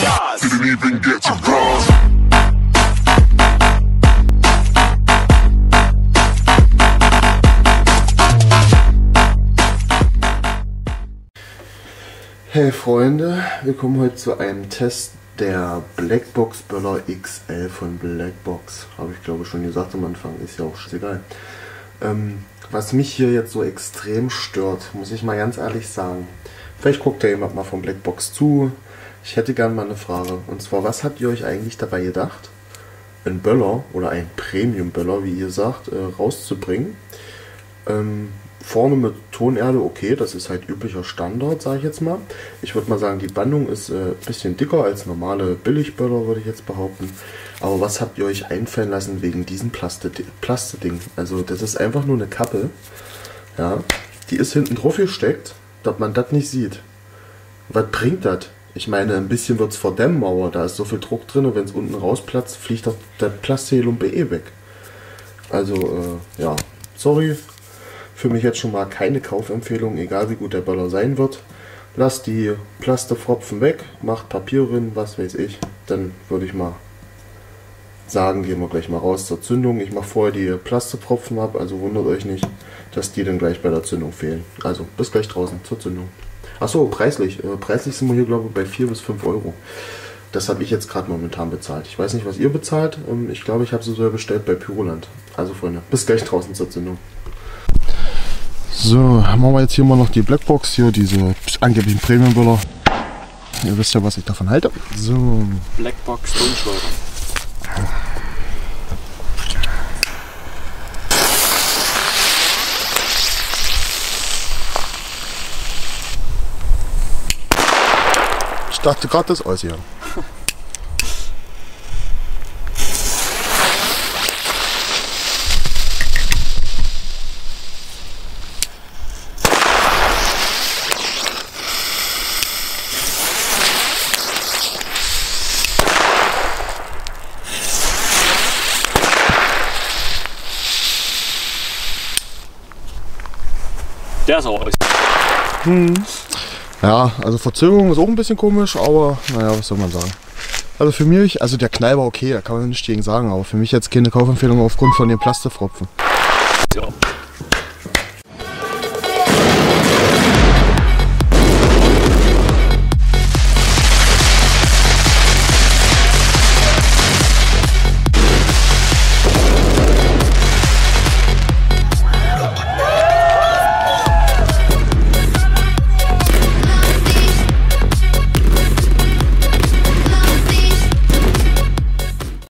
stars. Didn't even get to cross. Hey Freunde, wir kommen heute zu einem Test der Blackbox Böller XL von Blackbox. Habe ich glaube schon gesagt am Anfang, ist ja auch egal. Ähm, was mich hier jetzt so extrem stört, muss ich mal ganz ehrlich sagen. Vielleicht guckt ja jemand mal von Blackbox zu. Ich hätte gern mal eine Frage. Und zwar, was habt ihr euch eigentlich dabei gedacht, einen Böller oder einen Premium-Böller, wie ihr sagt, äh, rauszubringen? Ähm, vorne mit Tonerde, okay, das ist halt üblicher Standard, sage ich jetzt mal. Ich würde mal sagen, die Bandung ist ein äh, bisschen dicker als normale Billigböller, würde ich jetzt behaupten. Aber was habt ihr euch einfallen lassen wegen diesem Plaste-Ding? Also das ist einfach nur eine Kappe. Ja, die ist hinten drauf gesteckt, dass man das nicht sieht. Was bringt das? Ich meine, ein bisschen wird es verdämmen, aber da ist so viel Druck drin und wenn es unten rausplatzt, fliegt doch der Plastelumpe eh weg. Also, äh, ja, sorry, für mich jetzt schon mal keine Kaufempfehlung, egal wie gut der Böller sein wird. Lasst die Plastefropfen weg, macht Papier drin, was weiß ich. Dann würde ich mal sagen, gehen wir gleich mal raus zur Zündung. Ich mache vorher die Plastefropfen ab, also wundert euch nicht, dass die dann gleich bei der Zündung fehlen. Also bis gleich draußen zur Zündung. Achso, preislich. Äh, preislich sind wir hier glaube ich bei 4 bis 5 Euro. Das habe ich jetzt gerade momentan bezahlt. Ich weiß nicht, was ihr bezahlt. Ähm, ich glaube, ich habe sie so bestellt bei Pyroland. Also Freunde, bis gleich draußen zur Zündung. So, machen wir jetzt hier mal noch die Blackbox, hier diese angeblichen Premium-Böller. Ihr wisst ja, was ich davon halte. So. Blackbox Tonschleuder. Ich dachte gerade das aus hier. Der ist auch aus. Hm. Ja, also Verzögerung ist auch ein bisschen komisch, aber naja, was soll man sagen. Also für mich, also der Knall war okay, da kann man nicht gegen sagen, aber für mich jetzt keine Kaufempfehlung aufgrund von den Plastikfropfen. Ja.